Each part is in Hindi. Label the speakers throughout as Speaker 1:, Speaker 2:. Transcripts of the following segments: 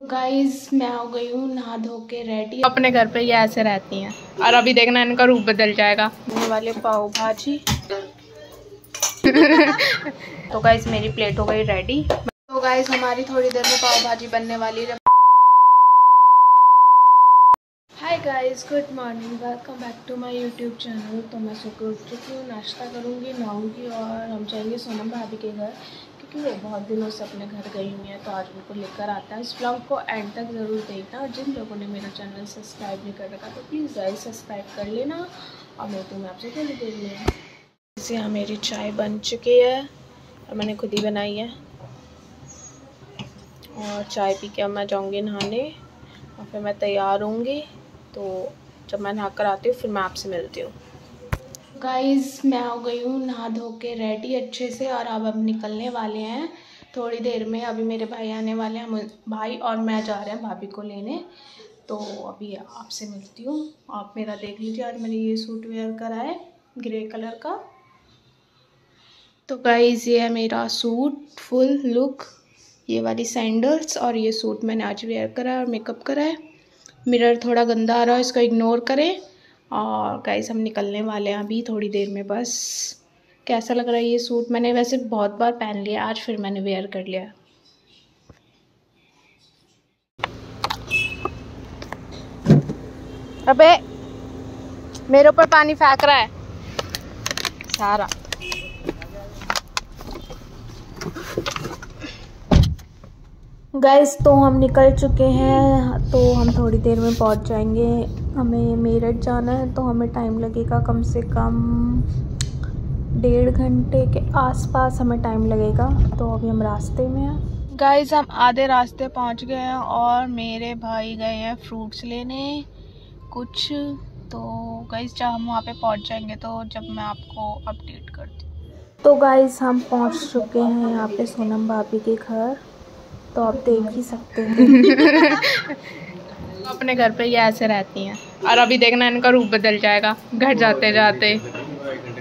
Speaker 1: गाइस मैं हो गई हूँ नहा धो के रेडी
Speaker 2: अपने घर पे ये ऐसे रहती हैं। और अभी देखना इनका रूप बदल जाएगा।
Speaker 1: बनने वाले पाव भाजी।
Speaker 2: तो गाइस मेरी प्लेट हो गई रेडी
Speaker 1: तो गाइस हमारी थोड़ी देर में पाव भाजी बनने वाली है hi guys good morning welcome back to my YouTube channel तो मैं सुबह उठ चुकी हूँ नाश्ता करूँगी नहाऊँगी और हम जाएँगे सोनम भाभी के घर। क्योंकि वो बहुत दिनों से अपने घर गई हुई हैं तो आज उनको लेकर आता है। इस ब्लॉग को एंड तक ज़रूर देखना। और जिन लोगों ने मेरा चैनल सब्सक्राइब नहीं कर रखा तो प्लीज़ गाइस सब्सक्राइब कर लेना। और मैं तुम्हें आपसे थोड़ी देर में जैसे यहाँ मेरी चाय बन चुकी है, और मैंने खुद ही बनाई है। और चाय पी के अब मैं जाऊँगी नहाने, और फिर मैं तैयार होंगी। तो जब मैं नहा कर आती हूँ, फिर मैं आपसे मिलती हूँ। गाइस मैं हो गई हूँ, नहा धो के रेडी अच्छे से, और अब अब निकलने वाले हैं। थोड़ी देर में अभी मेरे भाई आने वाले हैं भाई और मैं जा रहे हैं भाभी को लेने। तो अभी आपसे मिलती हूँ। आप मेरा देख लीजिए, आज मैंने ये सूट वेयर करा है ग्रे कलर का। तो गाइज़ ये है मेरा सूट फुल लुक ये वाली सैंडल्स और ये सूट मैंने आज वेयर करा है और मेकअप करा है। मिरर थोड़ा गंदा आ रहा है, इसको इग्नोर करें। और गाइस हम निकलने वाले हैं अभी थोड़ी देर में, बस। कैसा लग रहा है ये सूट? मैंने वैसे बहुत बार पहन लिया, आज फिर मैंने वेयर कर लिया।
Speaker 2: अबे, मेरे ऊपर पानी फेंक रहा है। सारा।
Speaker 1: गाइस तो हम निकल चुके हैं तो हम थोड़ी देर में पहुँच जाएँगे। हमें मेरठ जाना है तो हमें टाइम लगेगा कम से कम डेढ़ घंटे के आसपास हमें टाइम लगेगा। तो अभी हम रास्ते में हैं। गाइज़ हम आधे रास्ते पहुँच गए हैं और मेरे भाई गए हैं फ्रूट्स लेने। कुछ तो गाइज़ जब हम वहाँ पे पहुँच जाएँगे तो जब मैं आपको अपडेट करती तो गाइज़ हम पहुँच चुके हैं यहाँ पे सोनम भाभी के घर। तो आप देख ही सकते हैं।
Speaker 2: अपने घर पे ये ऐसे रहती हैं। और अभी देखना इनका रूप बदल जाएगा। घर जाते जाते।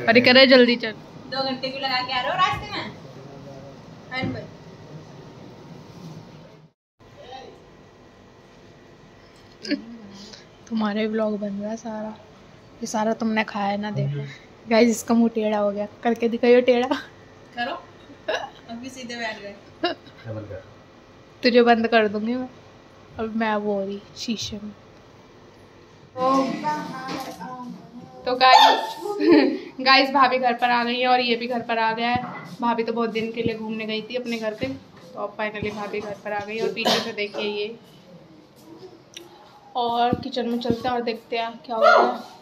Speaker 2: अरे करे जल्दी चल।
Speaker 3: दो घंटे की लगा के आ रहे हो रास्ते में?
Speaker 2: तुम्हारे ब्लॉग बन रहा है सारा। ये सारा तुमने खाया है ना देखो। गाइस इसका मुँह टेढ़ा हो गया। करके दिखाइयो टेढ़ा।
Speaker 3: करो। अभी सीधे बैठ गए।
Speaker 2: तुझे बंद कर दूँगी मैं। अब मैं वो रही शीशे में। तो गाइस गाइस भाभी घर पर आ गई है और ये भी घर पर आ गया है। भाभी तो बहुत दिन के लिए घूमने गई थी अपने घर पे। तो अब फाइनली भाभी घर पर आ गई और पीछे से देखिए ये। और किचन में चलते हैं और देखते हैं क्या हो रहा है।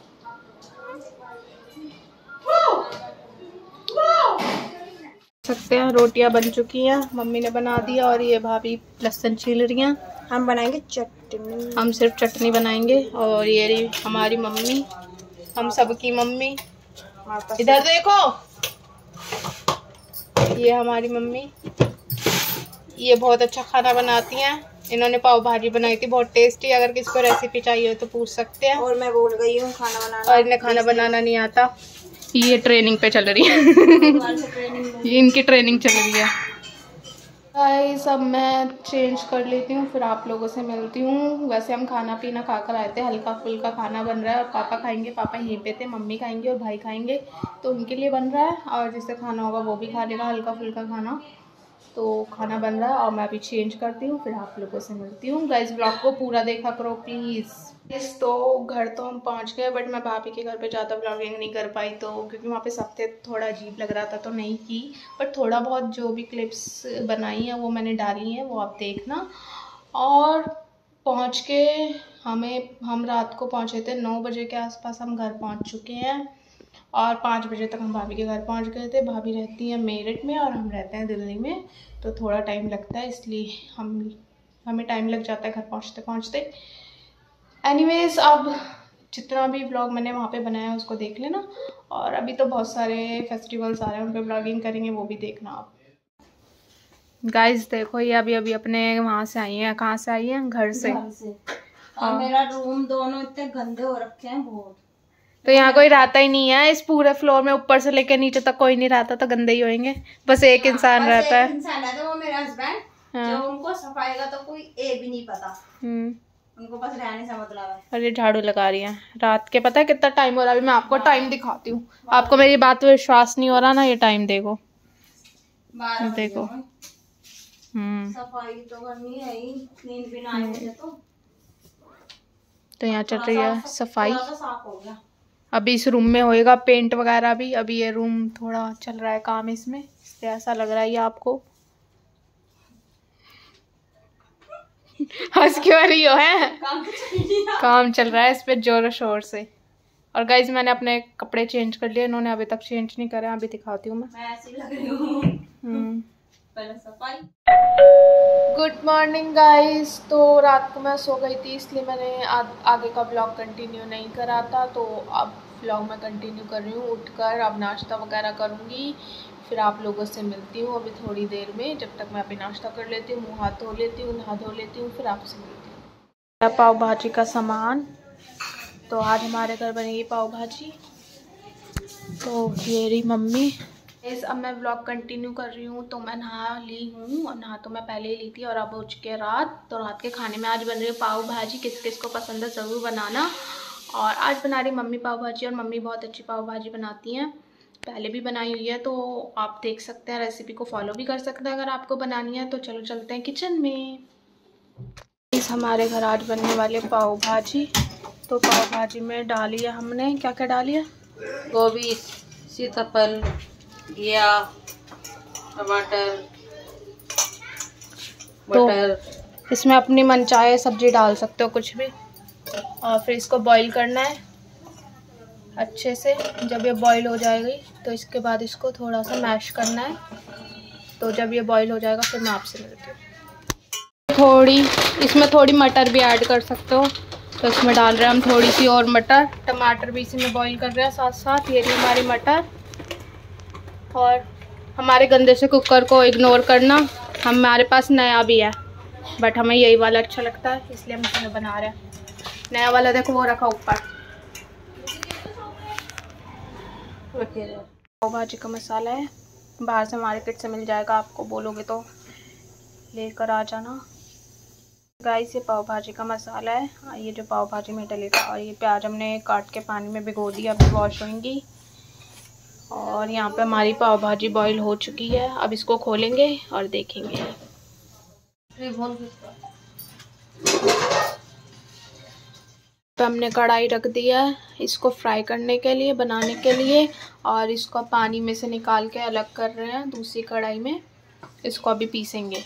Speaker 2: सकते हैं, रोटियाँ बन चुकी हैं। मम्मी ने बना दिया और ये भाभी लहसन छील रही हैं।
Speaker 1: हम बनाएँगे चटनी।
Speaker 2: हम सिर्फ़ चटनी बनाएँगे और ये रही हमारी मम्मी हम सबकी मम्मी। इधर देखो। ये हमारी मम्मी। ये बहुत अच्छा खाना बनाती हैं। इन्होंने पाव भाजी बनाई थी बहुत टेस्टी। अगर किसी को रेसिपी चाहिए हो तो पूछ सकते हैं।
Speaker 1: और मैं बोल गई हूँ खाना बनाना।
Speaker 2: और इन्हें खाना बनाना नहीं आता। ये ट्रेनिंग पे चल रही है। ये इनकी ट्रेनिंग चल रही है।
Speaker 1: गाइस अब मैं चेंज कर लेती हूँ, फिर आप लोगों से मिलती हूँ। वैसे हम खाना पीना खा कर आए थे, हल्का फुल्का खाना बन रहा है। और पापा खाएँगे, पापा यहीं पे थे, मम्मी खाएँगे और भाई खाएँगे तो उनके लिए बन रहा है। और जिससे खाना होगा वो भी खा लेगा, हल्का फुल्का खाना। तो खाना बन रहा है और मैं अभी चेंज करती हूँ, फिर आप लोगों से मिलती हूँ। गाइस ब्लॉग को पूरा देखा करो प्लीज़ इस तो घर तो हम पहुँच गए बट मैं भाभी के घर पे ज़्यादा ब्लॉगिंग नहीं कर पाई तो क्योंकि वहाँ पे सब थे थोड़ा अजीब लग रहा था तो नहीं की बट थोड़ा बहुत जो भी क्लिप्स बनाई हैं, वो मैंने डाली हैं, वो आप देखना। और पहुँच के हमें, हम रात को पहुँचे थे, नौ बजे के आसपास हम घर पहुँच चुके हैं। और पाँच बजे तक हम भाभी के घर पहुँच गए थे। भाभी रहती हैं मेरठ में और हम रहते हैं दिल्ली में। तो थोड़ा टाइम लगता है इसलिए हम हमें टाइम लग जाता है घर पहुँचते पहुँचते। एनीवेज अब जितना भी ब्लॉग मैंने वहाँ पे बनाया उसको देख लेना। और अभी तो बहुत सारे फेस्टिवल्स आ रहे हैं उन पर ब्लॉगिंग करेंगे वो भी देखना आप।
Speaker 2: गाइस देखो ये अभी अभी अपने वहाँ से आई हैं। कहाँ से आई हैं? घर से,
Speaker 3: से। और हाँ। मेरा रूम दोनों इतने गंदे हो रखे हैं बहुत।
Speaker 2: तो यहाँ कोई रहता ही नहीं है। इस पूरे फ्लोर में ऊपर से लेकर नीचे तक कोई नहीं रहता तो गंदे ही होंगे बस एक हाँ, इंसान रहता है।
Speaker 3: इंसान रहता है वो मेरा हस्बैंड
Speaker 1: हाँ।
Speaker 3: जो उनको सफ़ाई का तो कोई ए भी नहीं पता।
Speaker 1: हम्म।
Speaker 3: उनको बस रहने से मतलब है।
Speaker 1: अरे झाड़ू लगा रही है। रात के पता है कितना टाइम हो रहा है? अभी मैं आपको टाइम दिखाती हूँ। आपको मेरी बात पर विश्वास नहीं हो रहा ना ये टाइम देखो। देखो। हम्म।
Speaker 3: सफ़ाई तो करनी है ही नींद भी ना आए तो।
Speaker 1: तो यहाँ चल रही है सफ़ाई।
Speaker 3: साफ़ हो गया।
Speaker 1: अभी इस रूम में होएगा पेंट वगैरह भी। अभी ये रूम थोड़ा चल रहा है काम इसमें। इसलिए ऐसा लग रहा है ये आपको। हंस क्यों रही हो है?
Speaker 3: काम तो चल रहा।
Speaker 1: काम चल रहा है इस पे ज़ोर शोर से। और गाइज़ मैंने अपने कपड़े चेंज कर लिए। इन्होंने अभी तक चेंज नहीं करे अभी दिखाती हूँ मैं।
Speaker 3: हूँ
Speaker 1: गुड मॉर्निंग गाइज़ तो रात को मैं सो गई थी इसलिए मैंने आ, आगे का ब्लॉग कंटिन्यू नहीं करा था। तो अब ब्लॉग मैं कंटिन्यू कर रही हूँ, उठकर अब नाश्ता वगैरह करूँगी। फिर आप लोगों से मिलती हूँ अभी थोड़ी देर में, जब तक मैं अभी नाश्ता कर लेती हूँ, मुँह हाथ धो लेती हूँ, नहा धो लेती हूँ, फिर आपसे मिलती हूँ। पाव भाजी का सामान। तो आज हमारे घर बनेगी पाव भाजी। तो ये रही मम्मी। इस अब मैं ब्लॉग कंटिन्यू कर रही हूँ तो मैं नहा ली हूँ। और नहा तो मैं पहले ही ली थी और अब चुकी है रात तो रात के खाने में आज बन रही है पाव भाजी। किस किस को पसंद है ज़रूर बनाना। और आज बना रही मम्मी पाव भाजी और मम्मी बहुत अच्छी पाव भाजी बनाती हैं। पहले भी बनाई हुई है तो आप देख सकते हैं रेसिपी को फॉलो भी कर सकते हैं अगर आपको बनानी है। तो चलो चलते हैं किचन में। इस हमारे घर आज बनने वाले पाव भाजी। तो पाव भाजी में डाली है हमने। क्या क्या डाली है
Speaker 3: गोभी सीताफल घिया टमाटर
Speaker 1: तो- इसमें अपनी मनचाहे सब्ज़ी डाल सकते हो कुछ भी। और फिर इसको बॉईल करना है अच्छे से। जब ये बॉईल हो जाएगी तो इसके बाद इसको थोड़ा सा मैश करना है। तो जब ये बॉईल हो जाएगा, फिर मैं आपसे मिलती हूँ। थोड़ी, इसमें थोड़ी मटर भी ऐड कर सकते हो। तो इसमें डाल रहे हैं हम थोड़ी सी और मटर। टमाटर भी इसी में बॉईल कर रहे हैं साथ साथ ये रही हमारी मटर। और हमारे गंदे से कुकर को इग्नोर करना। हमारे पास नया भी है बट हमें यही वाला अच्छा लगता है, इसलिए हम इसमें बना रहे हैं। नया वाला देखो, वो रखा ऊपर। पाव भाजी का मसाला है। बाहर से मार्केट से मिल जाएगा आपको, बोलोगे तो। लेकर आ जाना। गाइस, ये पाव भाजी का मसाला है। और ये जो पाव भाजी में डलेगा और ये प्याज हमने काट के पानी में भिगो दिया, अभी वॉश होंगी। और यहाँ पे हमारी पाव भाजी बॉईल हो चुकी है। अब इसको खोलेंगे और देखेंगे। पे हमने कढ़ाई रख दिया है इसको फ्राई करने के लिए, बनाने के लिए और इसको पानी में से निकाल के अलग कर रहे हैं दूसरी कढ़ाई में। इसको अभी पीसेंगे।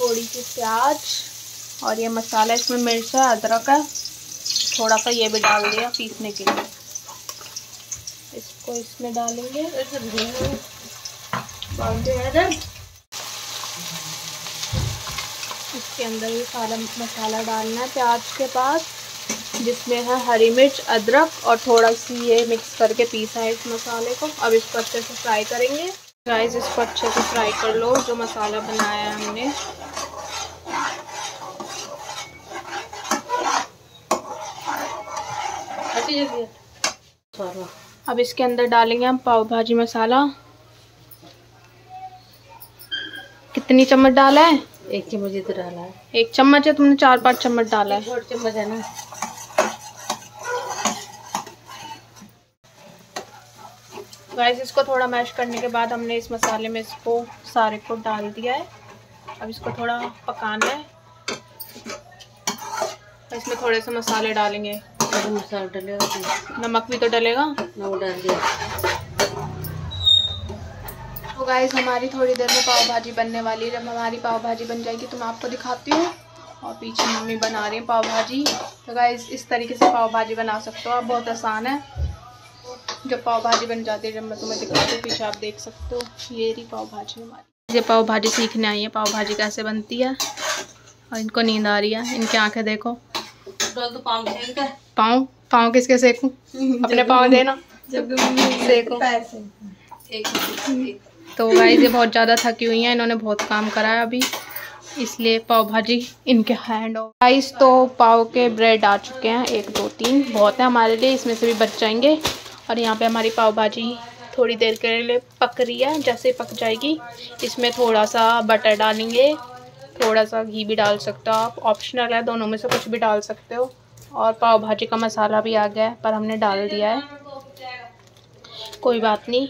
Speaker 1: थोड़ी सी प्याज और ये मसाला, इसमें मिर्च है, अदरक है, थोड़ा सा ये भी डाल दिया पीसने के लिए। इसको इसमें डालेंगे। इसके अंदर ये सारा मसाला डालना है प्याज के पास जिसमें है हरी मिर्च अदरक और थोड़ा सी ये मिक्स करके पीसा है इस मसाले को। अब इसको अच्छे से फ्राई करेंगे। गाइस इसको अच्छे से फ्राई कर लो जो मसाला बनाया है हमने। अब इसके अंदर डालेंगे हम पाव भाजी मसाला। कितनी चम्मच डाला है?
Speaker 3: एक चम्मच तो डाला है।
Speaker 1: एक चम्मच है तुमने चार पाँच चम्मच डाला है।
Speaker 3: छोटा चम्मच है ना।
Speaker 1: गाइस इसको थोड़ा मैश करने के बाद हमने इस मसाले में इसको सारे को डाल दिया है। अब इसको थोड़ा पकाना है। इसमें थोड़े से मसाले डालेंगे।
Speaker 3: गरम मसाला डलेगा तो।
Speaker 1: नमक भी तो डलेगा।
Speaker 3: नमक डाल दिया।
Speaker 1: तो गाइस हमारी थोड़ी देर में पाव भाजी बनने वाली है। जब हमारी पाव भाजी बन जाएगी तो मैं आपको दिखाती हूँ। और पीछे मम्मी बना रही है पाव भाजी। तो गाइस इस तरीके से पाव भाजी बना सकते हो आप। बहुत आसान है। जब पाव भाजी बन जाती है जब मैं तुम्हें दिखाती हूँ पीछे आप देख सकते हो। ये रही पाव भाजी हमारी। ये पाव भाजी सीखने आई है। पाव भाजी कैसे बनती है। और इनको नींद आ रही है। इनकी आँखें देखो।
Speaker 3: पाँव
Speaker 1: पाँव पाँव किसके सेकूं? अपने पाँव देना। सेको। तो गाइस ये बहुत ज़्यादा थकी हुई हैं इन्होंने बहुत काम करा है अभी। इसलिए पाव भाजी इनके हैंड ऑफ़ राइस तो पाव के ब्रेड आ चुके हैं एक दो तीन। बहुत है हमारे लिए इसमें से भी बच जाएँगे। और यहाँ पे हमारी पाव भाजी थोड़ी देर के लिए पक रही है जैसे पक जाएगी। इसमें थोड़ा सा बटर डालेंगे। थोड़ा सा घी भी डाल सकते हो आप। ऑप्शनल है दोनों में से कुछ भी डाल सकते हो। और पाव भाजी का मसाला भी आ गया है, पर हमने डाल दिया है। कोई बात नहीं।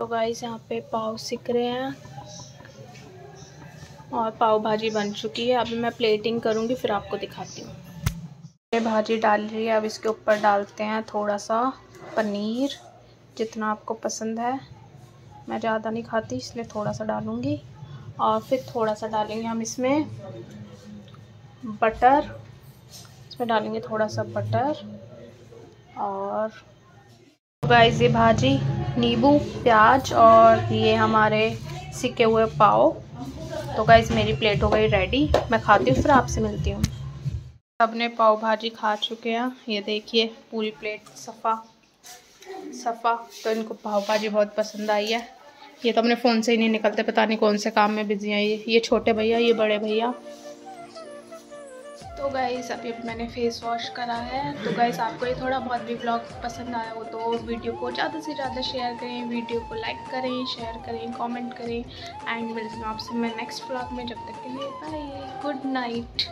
Speaker 1: तो गाइस यहाँ पे पाव सिक रहे हैं और पाव भाजी बन चुकी है। अभी मैं प्लेटिंग करूँगी, फिर आपको दिखाती हूँ। ये भाजी डाल रही है, अब इसके ऊपर डालते हैं थोड़ा सा पनीर, जितना आपको पसंद है। मैं ज़्यादा नहीं खाती, इसलिए थोड़ा सा डालूँगी। और फिर थोड़ा सा डालेंगे हम इसमें बटर इसमें डालेंगे थोड़ा सा बटर और गाइस ये भाजी, नींबू, प्याज और ये हमारे सिके हुए पाव। तो गाइस मेरी प्लेट हो गई रेडी मैं खाती हूँ, फिर आपसे मिलती हूँ। सबने पाव भाजी खा चुके हैं। ये देखिए, पूरी प्लेट सफ़ा। सफ़ा। तो इनको पाव भाजी बहुत पसंद आई है। ये तो अपने फ़ोन से ही नहीं निकलते, पता नहीं कौन से काम में बिज़ी हैं। ये ये छोटे भैया, ये बड़े भैया। तो गाइस अभी मैंने फेस वॉश करा है। तो गाइस आपको ये थोड़ा बहुत भी ब्लॉग पसंद आया हो तो वीडियो को ज़्यादा से ज़्यादा शेयर करें वीडियो को लाइक करें शेयर करें कमेंट करें। एंड मिलते हैं आपसे मैं नेक्स्ट ब्लॉग में, जब तक के लिए बाय गुड नाइट